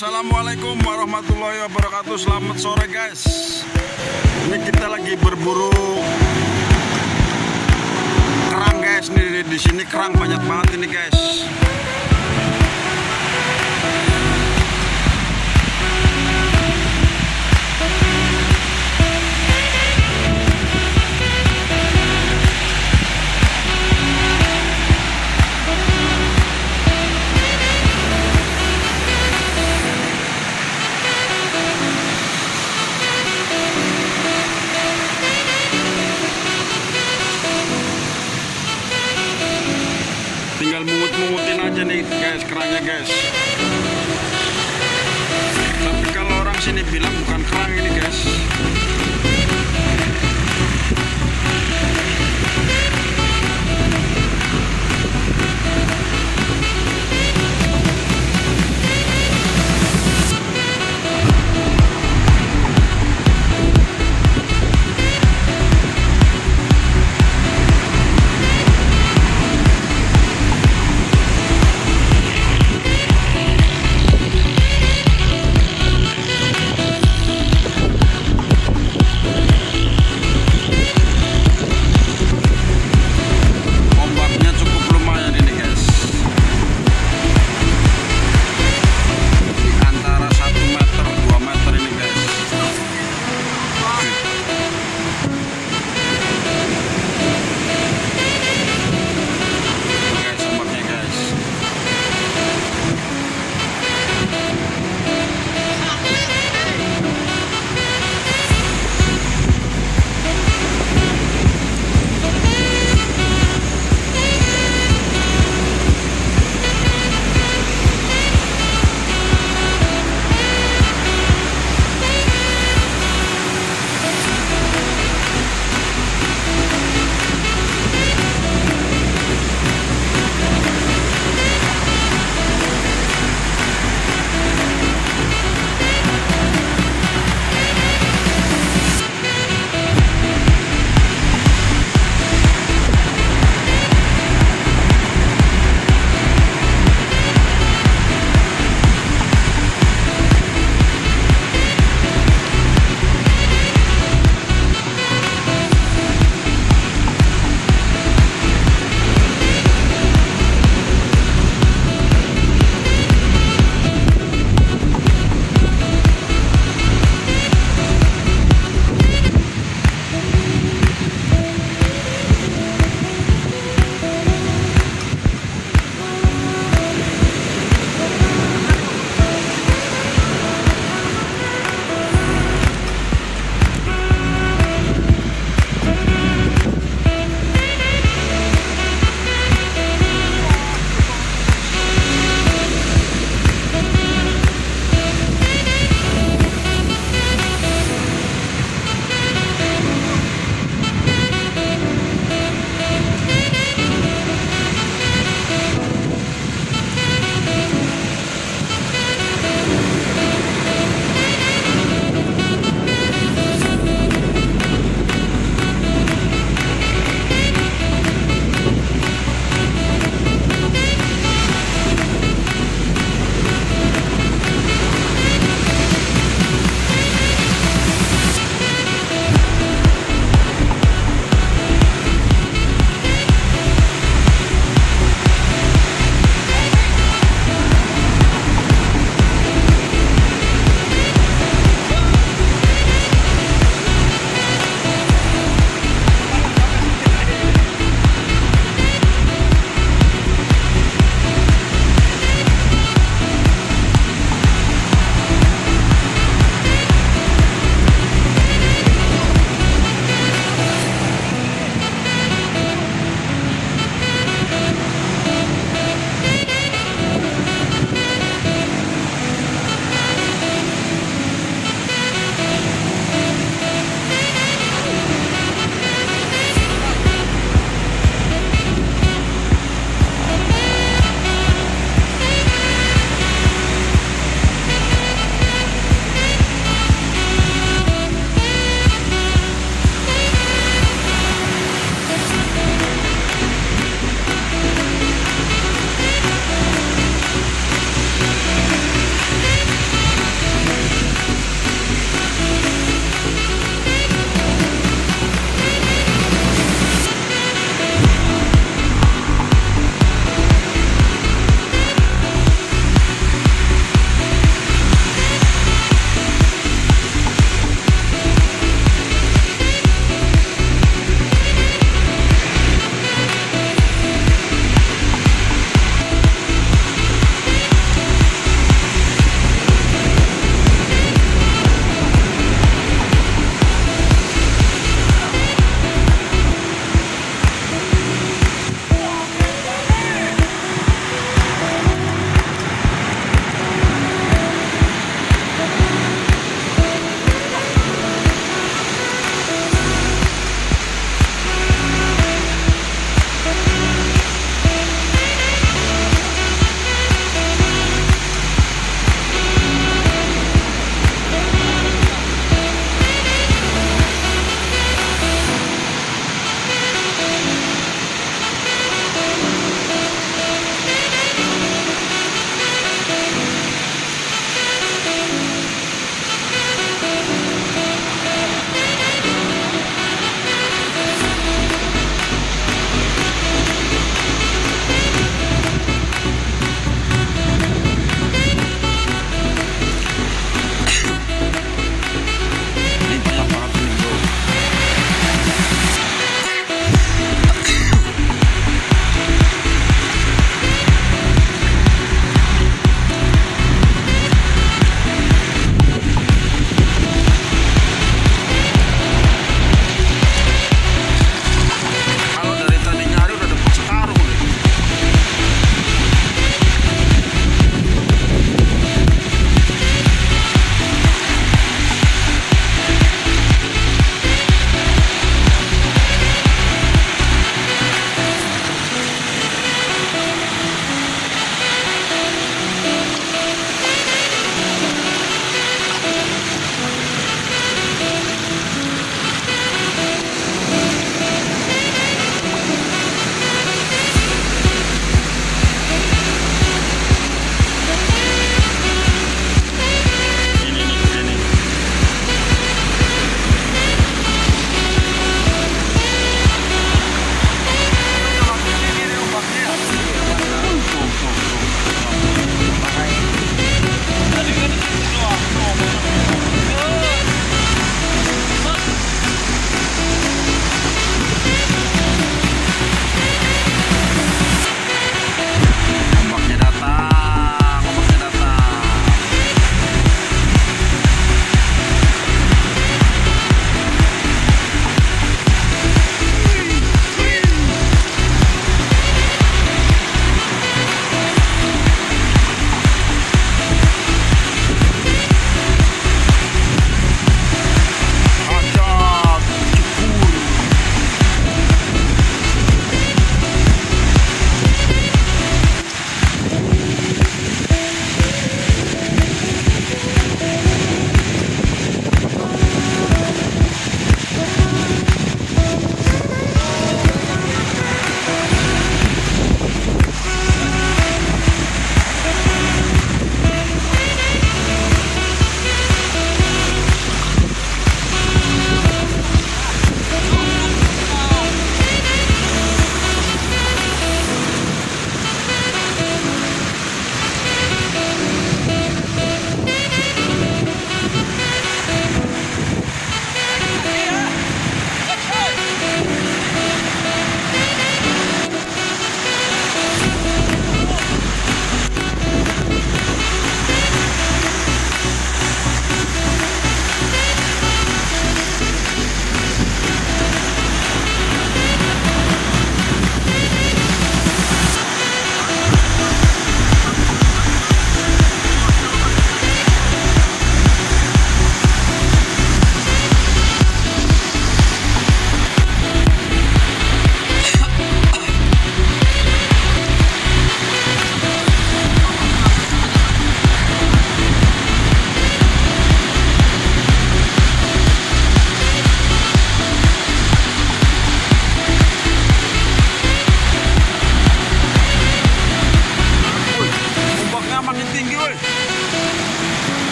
Assalamualaikum warahmatullahi wabarakatuh. Selamat sore guys. Ini kita lagi berburu Kerang guys. Nih di sini kerang banyak banget ini guys